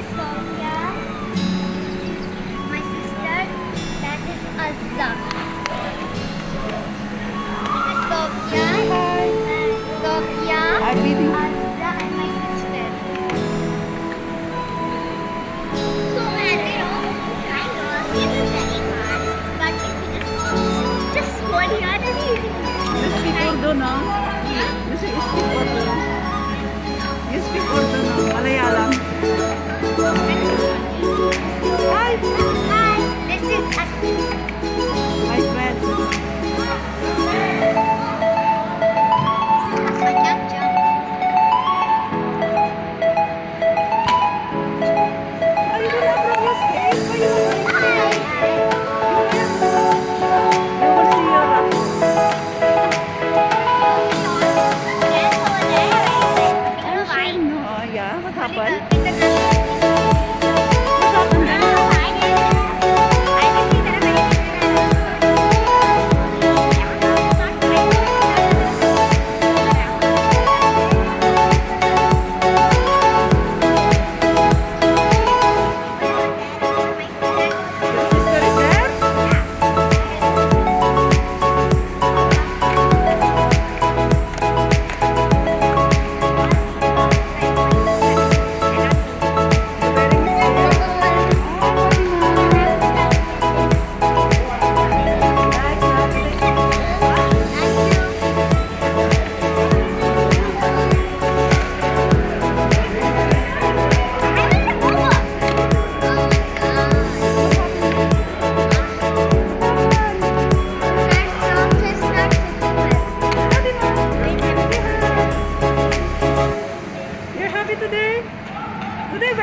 is Sophia. My sister. That is Azza. This is Sophia. Sophia. I'm. Azza and my sister. So as you know, I know it is very hard, but if you just just hold here and easy. You speak Urdu, no? You speak Urdu. You speak Urdu, no? Malayalam.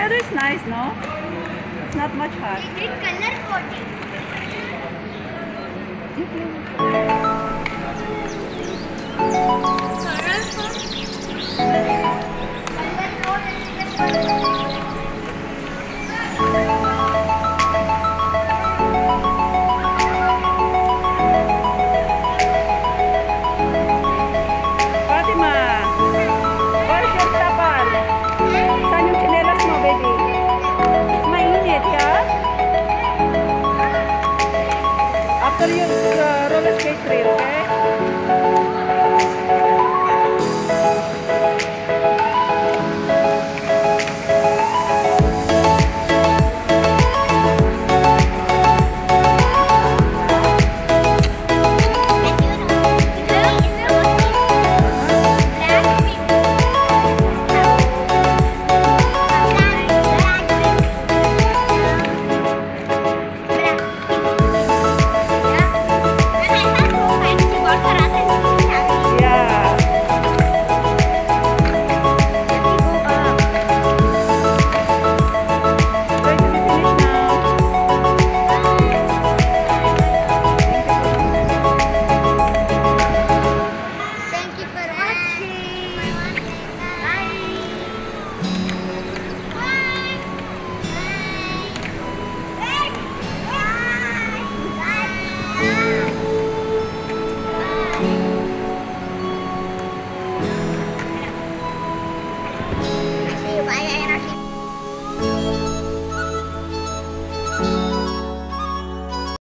Weather is nice, no? It's not much hot. Color